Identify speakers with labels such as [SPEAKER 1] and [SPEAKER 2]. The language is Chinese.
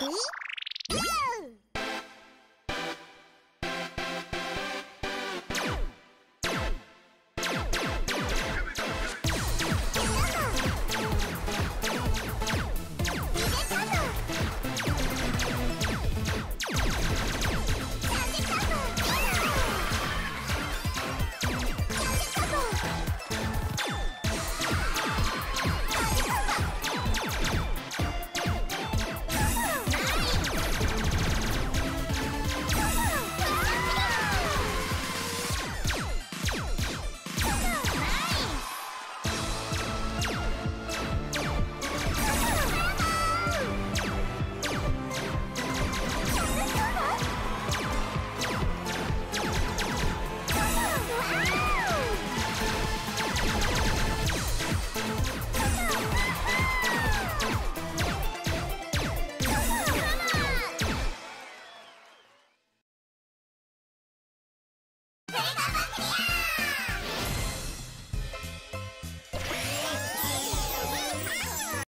[SPEAKER 1] Ready